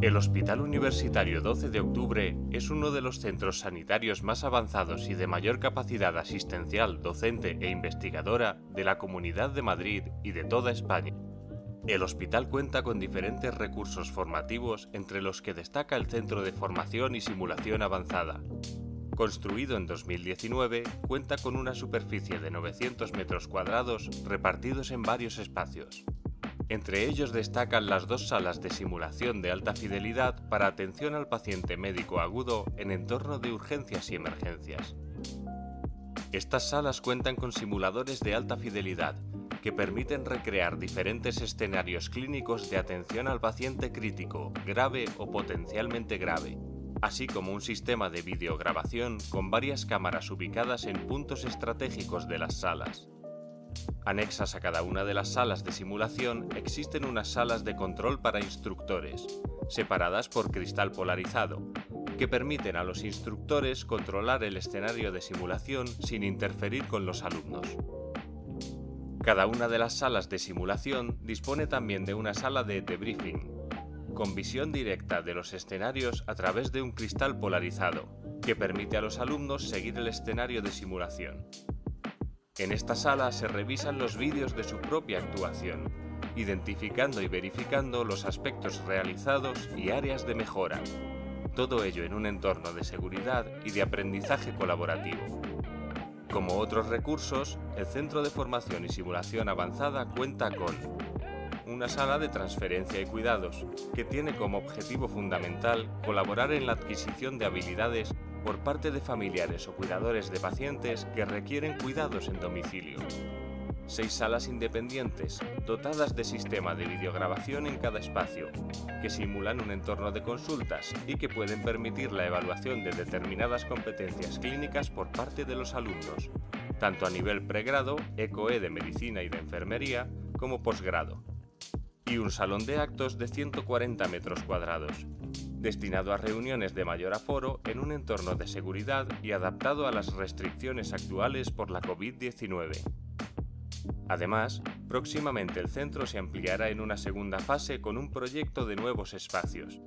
El Hospital Universitario 12 de Octubre es uno de los centros sanitarios más avanzados y de mayor capacidad asistencial, docente e investigadora de la Comunidad de Madrid y de toda España. El hospital cuenta con diferentes recursos formativos entre los que destaca el Centro de Formación y Simulación Avanzada. Construido en 2019, cuenta con una superficie de 900 metros cuadrados repartidos en varios espacios. Entre ellos destacan las dos salas de simulación de alta fidelidad para atención al paciente médico agudo en entorno de urgencias y emergencias. Estas salas cuentan con simuladores de alta fidelidad que permiten recrear diferentes escenarios clínicos de atención al paciente crítico, grave o potencialmente grave, así como un sistema de videograbación con varias cámaras ubicadas en puntos estratégicos de las salas. Anexas a cada una de las salas de simulación existen unas salas de control para instructores, separadas por cristal polarizado, que permiten a los instructores controlar el escenario de simulación sin interferir con los alumnos. Cada una de las salas de simulación dispone también de una sala de debriefing, con visión directa de los escenarios a través de un cristal polarizado, que permite a los alumnos seguir el escenario de simulación. En esta sala se revisan los vídeos de su propia actuación, identificando y verificando los aspectos realizados y áreas de mejora. Todo ello en un entorno de seguridad y de aprendizaje colaborativo. Como otros recursos, el Centro de Formación y Simulación Avanzada cuenta con una sala de transferencia y cuidados, que tiene como objetivo fundamental colaborar en la adquisición de habilidades por parte de familiares o cuidadores de pacientes que requieren cuidados en domicilio. Seis salas independientes, dotadas de sistema de videograbación en cada espacio, que simulan un entorno de consultas y que pueden permitir la evaluación de determinadas competencias clínicas por parte de los alumnos, tanto a nivel pregrado, ECOE de medicina y de enfermería, como posgrado. Y un salón de actos de 140 metros cuadrados, destinado a reuniones de mayor aforo en un entorno de seguridad y adaptado a las restricciones actuales por la COVID-19. Además, próximamente el centro se ampliará en una segunda fase con un proyecto de nuevos espacios,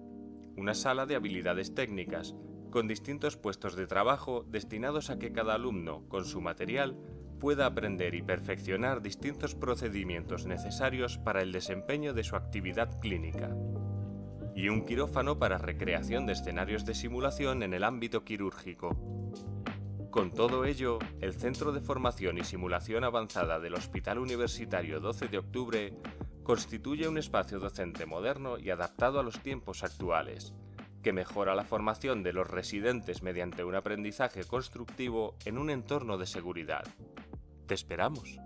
una sala de habilidades técnicas, con distintos puestos de trabajo destinados a que cada alumno, con su material, pueda aprender y perfeccionar distintos procedimientos necesarios para el desempeño de su actividad clínica y un quirófano para recreación de escenarios de simulación en el ámbito quirúrgico. Con todo ello, el Centro de Formación y Simulación Avanzada del Hospital Universitario 12 de Octubre constituye un espacio docente moderno y adaptado a los tiempos actuales, que mejora la formación de los residentes mediante un aprendizaje constructivo en un entorno de seguridad. Te esperamos.